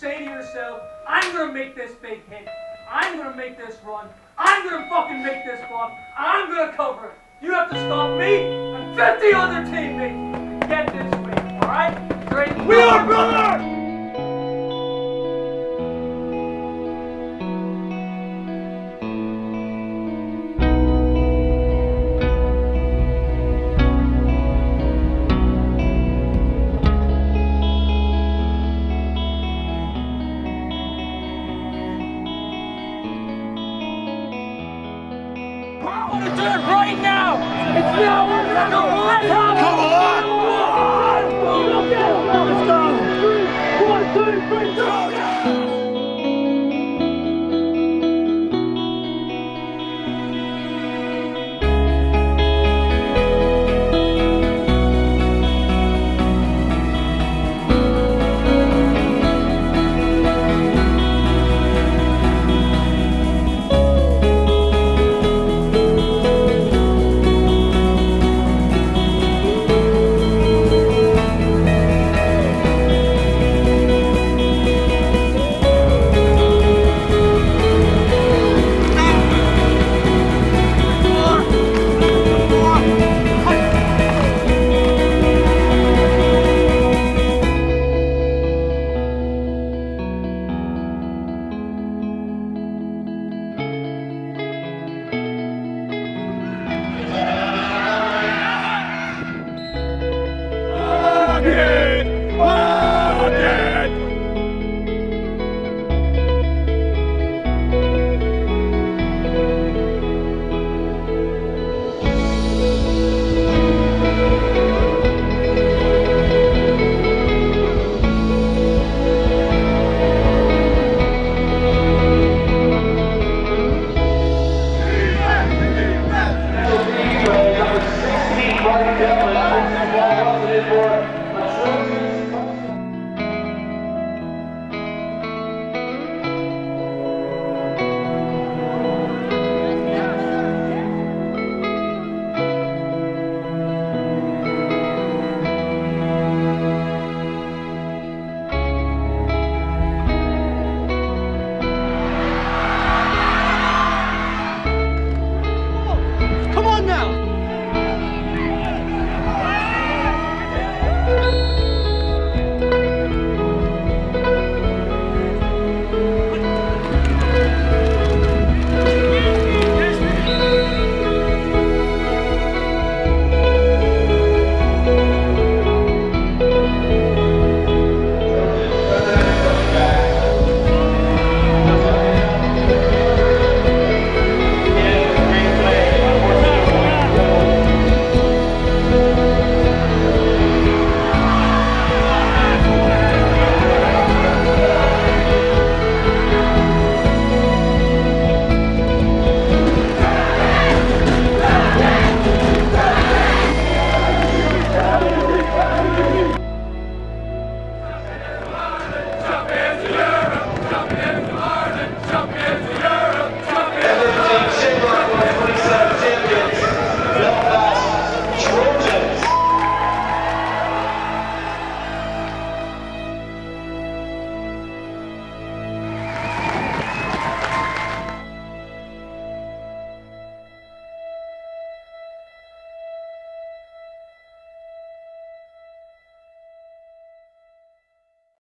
say to yourself, I'm gonna make this big hit. I'm gonna make this run. I'm gonna fucking make this block. I'm gonna cover it. You have to stop me and 50 other teammates get this win, alright? Great. We are brothers! Do it right now! It's now or never! Come on! Let's go! One, two, three, go!